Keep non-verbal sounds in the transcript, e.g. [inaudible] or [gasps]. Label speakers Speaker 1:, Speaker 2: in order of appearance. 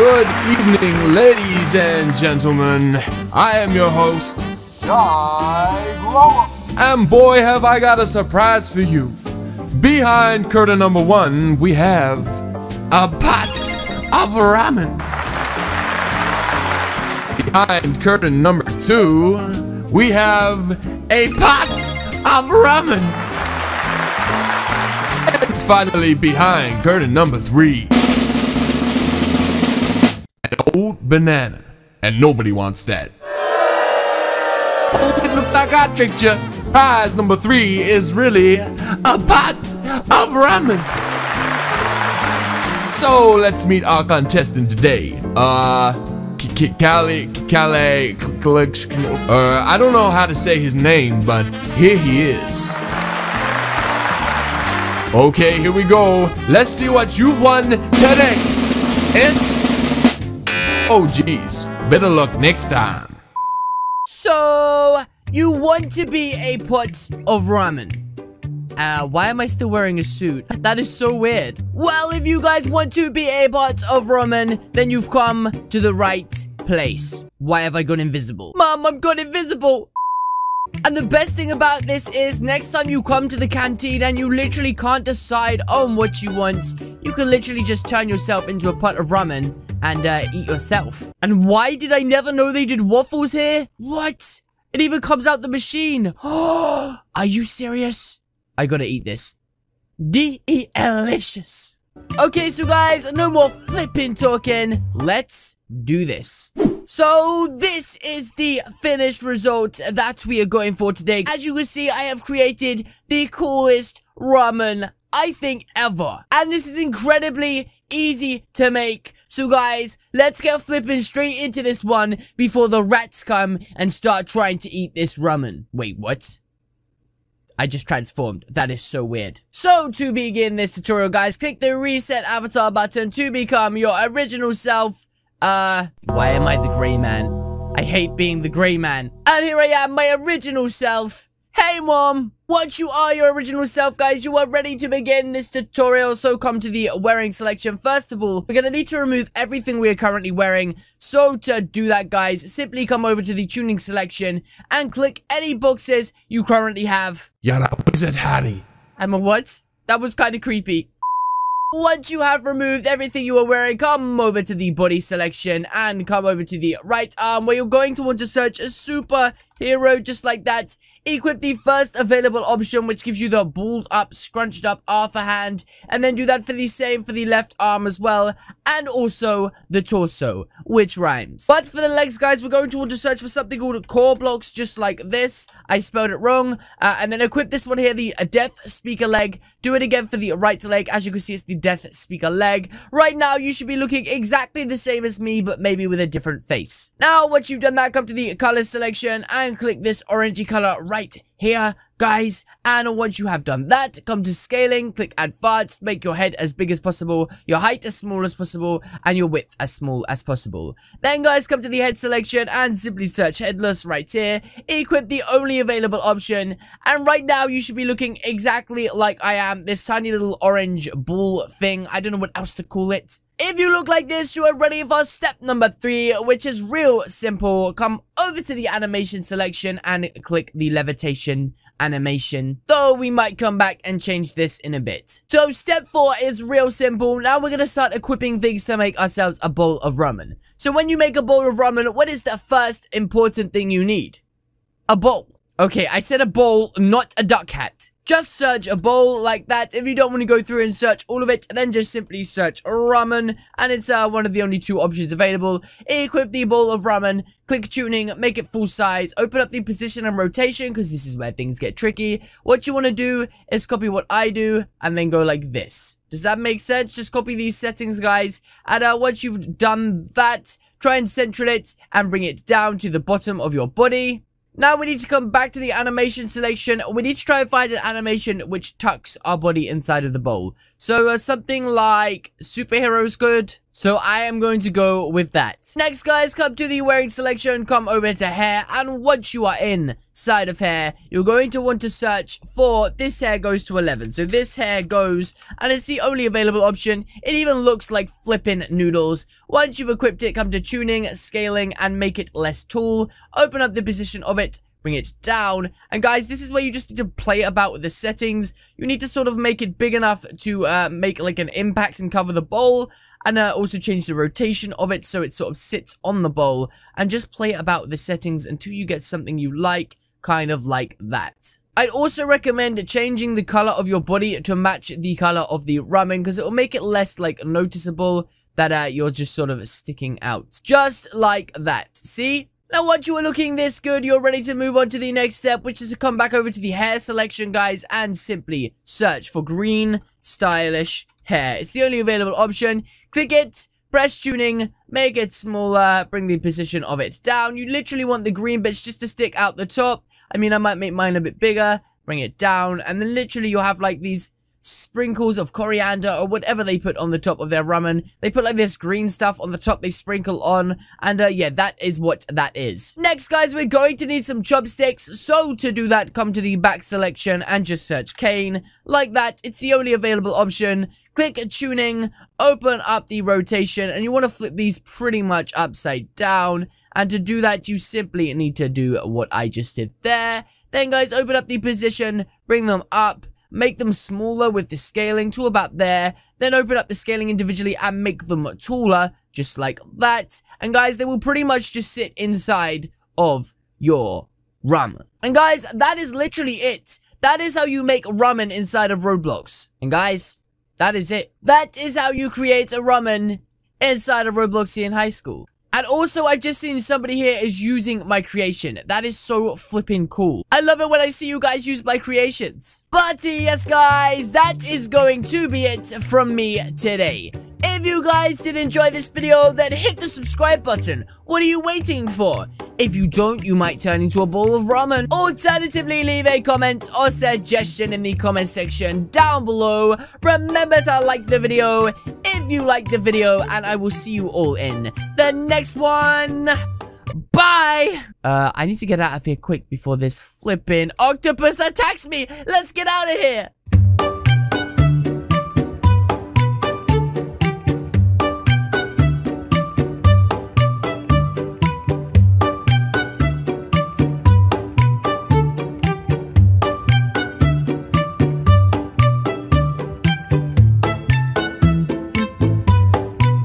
Speaker 1: Good evening, ladies and gentlemen. I am your host,
Speaker 2: Shy Glower.
Speaker 1: and boy, have I got a surprise for you. Behind curtain number one, we have a pot of ramen. Behind curtain number two, we have a pot of ramen. And finally, behind curtain number three, old banana. And nobody wants that. Oh, it looks like I tricked you. Prize number three is really a pot of ramen. So let's meet our contestant today. Uh, K- K- Kale, Kale, K- K- uh, I don't know how to say his name, but here he is. Okay, here we go. Let's see what you've won today. It's. Oh, geez. Better luck next time.
Speaker 3: So, you want to be a pot of ramen. Uh, why am I still wearing a suit? That is so weird. Well, if you guys want to be a pot of ramen, then you've come to the right place. Why have I gone invisible? Mom, I'm gone invisible! And the best thing about this is next time you come to the canteen and you literally can't decide on what you want, you can literally just turn yourself into a pot of ramen and uh, eat yourself. And why did I never know they did waffles here? What? It even comes out the machine. [gasps] Are you serious? I gotta eat this. Delicious. Okay, so guys, no more flipping talking. Let's do this. So this is the finished result that we are going for today. As you can see, I have created the coolest ramen I think ever. And this is incredibly easy to make. So guys, let's get flipping straight into this one before the rats come and start trying to eat this ramen. Wait, what? I just transformed. That is so weird. So, to begin this tutorial, guys, click the reset avatar button to become your original self. Uh, why am I the gray man? I hate being the gray man. And here I am, my original self. Hey, mom. Once you are your original self, guys, you are ready to begin this tutorial. So come to the wearing selection. First of all, we're going to need to remove everything we are currently wearing. So to do that, guys, simply come over to the tuning selection and click any boxes you currently have.
Speaker 1: You're a wizard, Harry.
Speaker 3: I'm a what? That was kind of creepy. Once you have removed everything you are wearing, come over to the body selection and come over to the right arm where you're going to want to search a superhero just like that. Equip the first available option which gives you the balled up, scrunched up Arthur hand and then do that for the same for the left arm as well and also the torso, which rhymes. But for the legs guys, we're going to want to search for something called Korblox just like this. I spelled it wrong. Uh, and then equip this one here, the death speaker leg. Do it again for the right leg. As you can see, it's the Deathspeaker leg. Right now, you should be looking exactly the same as me, but maybe with a different face. Now, once you've done that, come to the color selection and click this orangey color right here, guys. And once you have done that, come to scaling, click advanced, make your head as big as possible, your height as small as possible, and your width as small as possible. Then, guys, come to the head selection and simply search headless right here, equip the only available option, and right now you should be looking exactly like I am, this tiny little orange ball thing. I don't know what else to call it. If you look like this, you are ready for step number three, which is real simple. Come over to the animation selection and click the levitation animation. Though we might come back and change this in a bit. So step four is real simple. Now we're to start equipping things to make ourselves a bowl of ramen. So when you make a bowl of ramen, what is the first important thing you need? A bowl. Okay, I said a bowl, not a duck hat. Just search a bowl like that. If you don't want to go through and search all of it, then just simply search ramen. And it's uh, one of the only two options available. Equip the bowl of ramen. Click tuning, make it full size, open up the position and rotation because this is where things get tricky. What you want to do is copy what I do and then go like this. Does that make sense? Just copy these settings, guys. And uh, once you've done that, try and central it and bring it down to the bottom of your body. Now we need to come back to the animation selection. We need to try and find an animation which tucks our body inside of the bowl. So uh, something like superheroes good. So I am going to go with that. Next, guys, come to the wearing selection, come over to hair, and once you are inside of hair, you're going to want to search for this hair goes to 11. So this hair goes, and it's the only available option. It even looks like flipping noodles. Once you've equipped it, come to tuning, scaling, and make it less tall. Open up the position of it, bring it down. And guys, this is where you just need to play about with the settings. You need to sort of make it big enough to uh, make like an impact and cover the bowl. And uh, also change the rotation of it so it sort of sits on the bowl. And just play about the settings until you get something you like, kind of like that. I'd also recommend changing the color of your body to match the color of the ramen because it will make it less like noticeable that uh, you're just sort of sticking out. Just like that. See? Now once you are looking this good, you're ready to move on to the next step, which is to come back over to the hair selection, guys, and simply search for green, stylish hair. It's the only available option. Click it, press tuning, make it smaller, bring the position of it down. You literally want the green bits just to stick out the top. I mean, I might make mine a bit bigger, bring it down, and then literally you'll have like these sprinkles of coriander or whatever they put on the top of their ramen. They put like this green stuff on the top they sprinkle on and uh, yeah that is what that is. Next guys we're going to need some chopsticks so to do that come to the back selection and just search cane. Like that it's the only available option. Click tuning, open up the rotation and you want to flip these pretty much upside down and to do that, you simply need to do what I just did there. Then, guys, open up the position, bring them up, make them smaller with the scaling to about there, then open up the scaling individually and make them taller, just like that. And guys, they will pretty much just sit inside of your ramen. And guys, that is literally it. That is how you make ramen inside of Roblox. And guys, that is it. That is how you create a ramen inside of Robloxian High School. And also, I've just seen somebody here is using my creation. That is so flipping cool. I love it when I see you guys use my creations. But yes, guys, that is going to be it from me today. If you guys did enjoy this video, then hit the subscribe button. What are you waiting for? If you don't, you might turn into a bowl of ramen. Alternatively, leave a comment or suggestion in the comment section down below. Remember to like the video if you like the video, and I will see you all in the next one. Bye! Uh, I need to get out of here quick before this flipping octopus attacks me. Let's get out of here.